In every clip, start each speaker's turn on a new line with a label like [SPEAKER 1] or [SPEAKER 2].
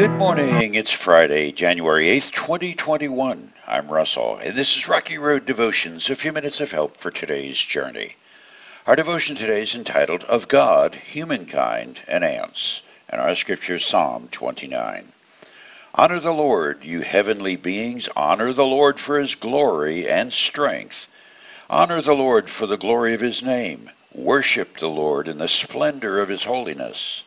[SPEAKER 1] Good morning. It's Friday, January 8th, 2021. I'm Russell, and this is Rocky Road Devotions, a few minutes of help for today's journey. Our devotion today is entitled Of God, Humankind, and Ants, and our scripture is Psalm 29. Honor the Lord, you heavenly beings, honor the Lord for his glory and strength. Honor the Lord for the glory of his name. Worship the Lord in the splendor of his holiness.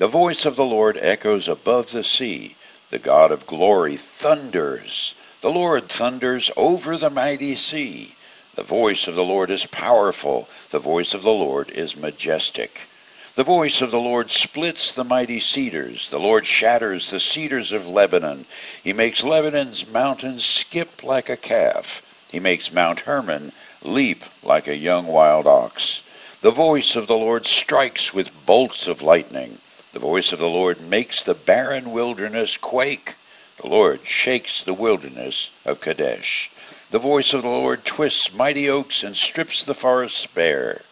[SPEAKER 1] The voice of the Lord echoes above the sea. The God of glory thunders. The Lord thunders over the mighty sea. The voice of the Lord is powerful. The voice of the Lord is majestic. The voice of the Lord splits the mighty cedars. The Lord shatters the cedars of Lebanon. He makes Lebanon's mountains skip like a calf. He makes Mount Hermon leap like a young wild ox. The voice of the Lord strikes with bolts of lightning. The voice of the Lord makes the barren wilderness quake. The Lord shakes the wilderness of Kadesh. The voice of the Lord twists mighty oaks and strips the forests bare.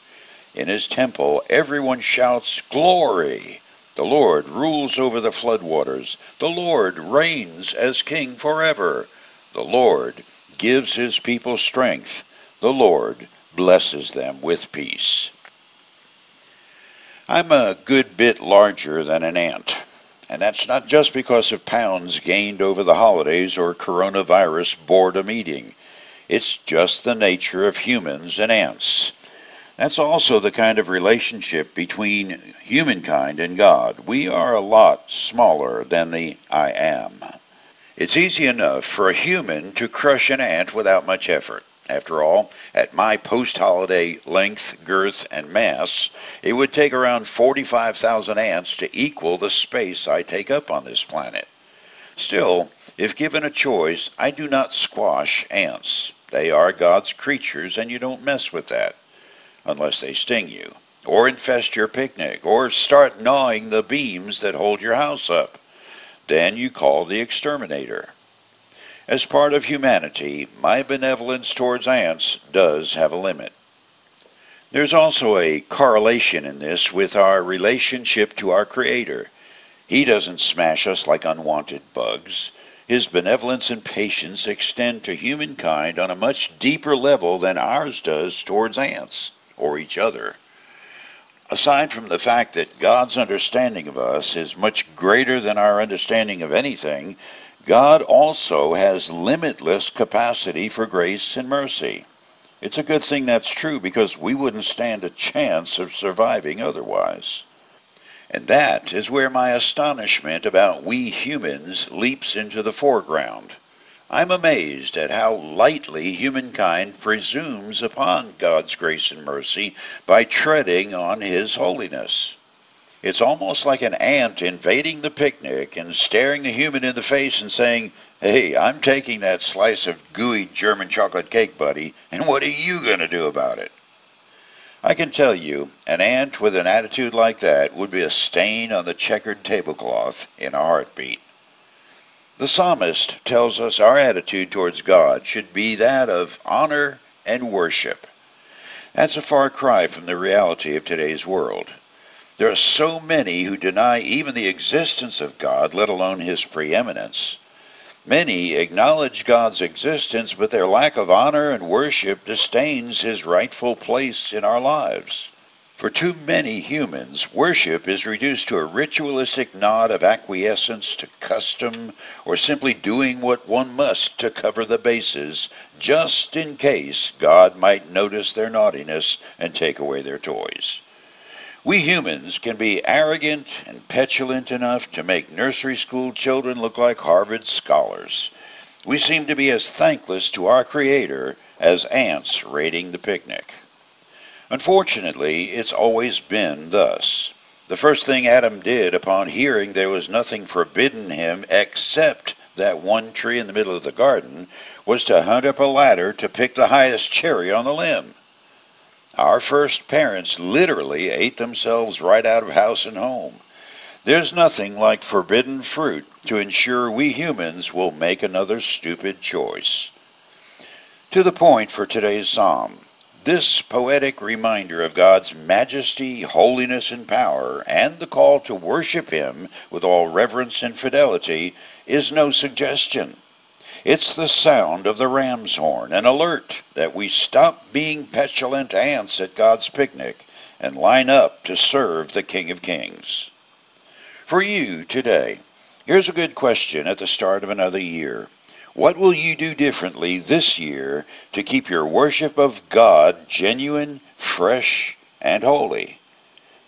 [SPEAKER 1] In his temple everyone shouts, Glory! The Lord rules over the floodwaters. The Lord reigns as king forever. The Lord gives his people strength. The Lord blesses them with peace. I'm a good bit larger than an ant. And that's not just because of pounds gained over the holidays or coronavirus boredom eating. It's just the nature of humans and ants. That's also the kind of relationship between humankind and God. We are a lot smaller than the I am. It's easy enough for a human to crush an ant without much effort. After all, at my post-holiday length, girth, and mass, it would take around 45,000 ants to equal the space I take up on this planet. Still, if given a choice, I do not squash ants. They are God's creatures, and you don't mess with that, unless they sting you, or infest your picnic, or start gnawing the beams that hold your house up. Then you call the exterminator. As part of humanity, my benevolence towards ants does have a limit. There's also a correlation in this with our relationship to our Creator. He doesn't smash us like unwanted bugs. His benevolence and patience extend to humankind on a much deeper level than ours does towards ants or each other. Aside from the fact that God's understanding of us is much greater than our understanding of anything, God also has limitless capacity for grace and mercy. It's a good thing that's true because we wouldn't stand a chance of surviving otherwise. And that is where my astonishment about we humans leaps into the foreground. I'm amazed at how lightly humankind presumes upon God's grace and mercy by treading on His holiness. It's almost like an ant invading the picnic and staring the human in the face and saying, Hey, I'm taking that slice of gooey German chocolate cake, buddy, and what are you going to do about it? I can tell you, an ant with an attitude like that would be a stain on the checkered tablecloth in a heartbeat. The psalmist tells us our attitude towards God should be that of honor and worship. That's a far cry from the reality of today's world. There are so many who deny even the existence of God, let alone his preeminence. Many acknowledge God's existence, but their lack of honor and worship disdains his rightful place in our lives. For too many humans, worship is reduced to a ritualistic nod of acquiescence to custom or simply doing what one must to cover the bases, just in case God might notice their naughtiness and take away their toys. We humans can be arrogant and petulant enough to make nursery school children look like Harvard scholars. We seem to be as thankless to our Creator as ants raiding the picnic. Unfortunately, it's always been thus. The first thing Adam did upon hearing there was nothing forbidden him except that one tree in the middle of the garden was to hunt up a ladder to pick the highest cherry on the limb. Our first parents literally ate themselves right out of house and home. There's nothing like forbidden fruit to ensure we humans will make another stupid choice. To the point for today's psalm. This poetic reminder of God's majesty, holiness, and power, and the call to worship Him with all reverence and fidelity, is no suggestion. It's the sound of the ram's horn, an alert that we stop being petulant ants at God's picnic and line up to serve the King of Kings. For you today, here's a good question at the start of another year. What will you do differently this year to keep your worship of God genuine, fresh, and holy?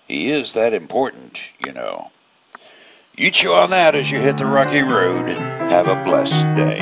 [SPEAKER 1] He is that important, you know. You chew on that as you hit the rocky road. Have a blessed day.